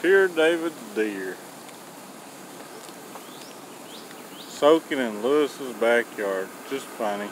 Pure David deer. Soaking in Lewis's backyard. Just funny.